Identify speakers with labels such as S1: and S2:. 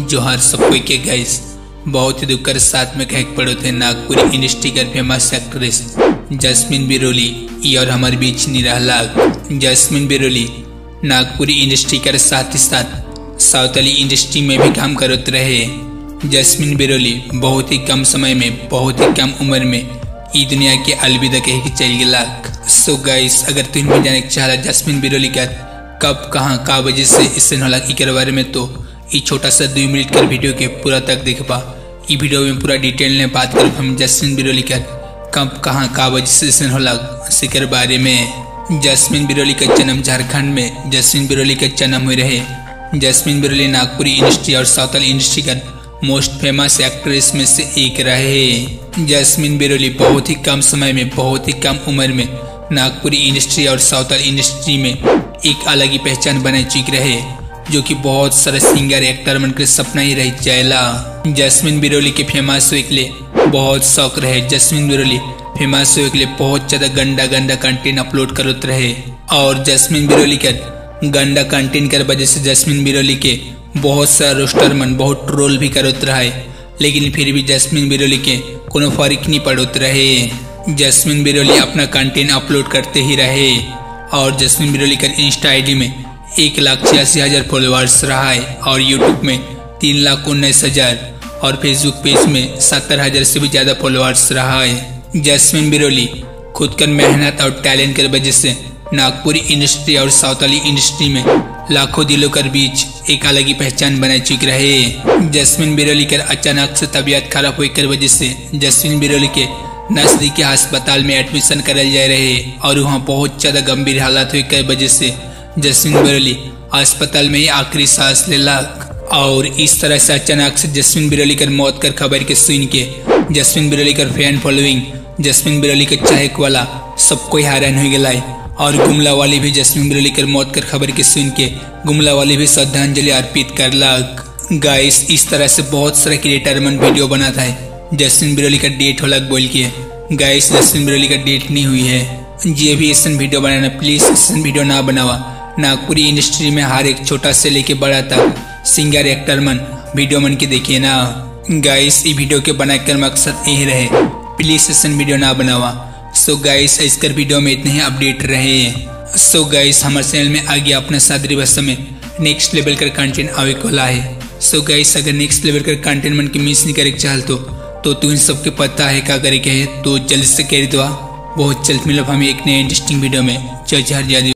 S1: जोहार सब कोई के गैस बहुत ही दुख कर साथ में कह पड़ो थे नागपुरी इंडस्ट्री का फ़ेमस एक्ट्रेस जस्मिन बिरोली ये और हमारे बीच नहीं रहा जस्मिन बिरोली, नागपुरी इंडस्ट्री के साथ ही साथ साउथली इंडस्ट्री में भी काम करते रहे। जस्मिन बिरोली, बहुत ही कम समय में, बहुत ही कम उम्र में ई दुनिया के अलविदा कह के चल गया सो गाइस अगर तुम भी जाने चाह जस्मिन बिरोली का, कब, कहाँ का वजह से इससे होला के बारे में तो छोटा सा दो मिनट कर वीडियो के पूरा तक देख पा। वीडियो में पूरा डिटेल में बात कर हम जस्मिन बिरोली का कब, कहाँ का इससे होला सिकर बारे में। जस्मिन बिरोली का जन्म झारखंड में, जस्मिन बिरोली का जन्म हुए रहे। जस्मिन बिरोली नागपुरी इंडस्ट्री और साउथल इंडस्ट्री का मोस्ट फ़ेमस एक्ट्रेस में से एक रहे। जस्मिन बिरोली बहुत ही कम समय में, बहुत ही कम उम्र में नागपुरी इंडस्ट्री और साउथल इंडस्ट्री में एक अलग ही पहचान बना चुके रहे। जो कि बहुत सारे सिंगर एक्टर मन के सपना ही रह जाएला। जस्मिन बिरोली के फ़ेमस हुए के लिए बहुत शौक रहे। जस्मिन बिरोली फ़ेमस हुए के लिए बहुत ज़्यादा गंदा गंदा कंटेंट अपलोड करते रहे। और जस्मिन बिरोली का गंदा कंटेंट कर वजह से जस्मिन बिरोली के बहुत सारा रोस्टर मन बहुत ट्रोल भी करते रहे। लेकिन फिर भी जस्मिन बिरोली के कोनो फ़र्क नहीं पड़ते रहे। जस्मिन बिरोली अपना कंटेंट अपलोड करते ही रहे। और जस्मिन बिरोली का इंस्टा आईडी में एक लाख छियासी हज़ार फॉलोअर्स रहा है और यूट्यूब में तीन लाख उन्नीस हज़ार और फेसबुक पेज में सत्तर हज़ार से भी ज़्यादा फॉलोअर्स रहा है। जस्मिन बिरोली खुद कर मेहनत और टैलेंट की वजह से नागपुरी इंडस्ट्री और साउथली इंडस्ट्री में लाखों दिलों के बीच एक अलग ही पहचान बना चुके रहे जस्मिन बिरोली कर अचानक से तबीयत खराब हुई कर वजह से जस्मिन बिरोली के नजदीकी अस्पताल में एडमिशन कराए जा रहे और वहाँ बहुत ज़्यादा गंभीर हालात हुई कर वजह से जस्मिन बिरोली, अस्पताल में ही आखिरी सांस ले लग और इस तरह से अचानक से जस्मिन बिरोली कर मौत कर खबर के सुन के जस्मिन बिरोली कर फ़ैन फॉलोइंग जस्मिन बिरोली के चाहक वाला सबको हैरान हो गया है। और गुमला वाली भी जस्मिन बिरोली कर मौत कर खबर के सुन के गुमला वाली भी श्रद्धांजलि अर्पित कर लग गाइस, इस तरह से बहुत सारे क्रिएटर मन वीडियो बना था जस्मिन बिरोली का डेट होला बोल के। गाइस जस्मिन बिरोली का डेट नहीं हुई है। ये भी ऐसा वीडियो बनाना प्लीज़ ऐसा वीडियो ना बनावा। नागपुरी इंडस्ट्री में हर एक छोटा से लेके बड़ा तक सिंगर, एक्टर मन, वीडियो मन के देखिए ना। गाइस ये वीडियो के बनाकर मकसद यही रहे। प्लीज़ ऐसा वीडियो ना बनावा। सो गाइस इसकर वीडियो में इतने ही अपडेट रहे। सो गाइस हमारे चैनल में आगे अपना सादरी भाषा में नेक्स्ट लेवल का कंटेंट आवे को लाए सो गाइस अगर नेक्स्ट लेवल का कंटेंट मन की मिस नहीं करे चाहल तो तो तुम सबके पता है क्या करे के है? तो जल्द से कह दो बहुत जल्द मिलो हमें एक नए इंटरेस्टिंग वीडियो में। जय जय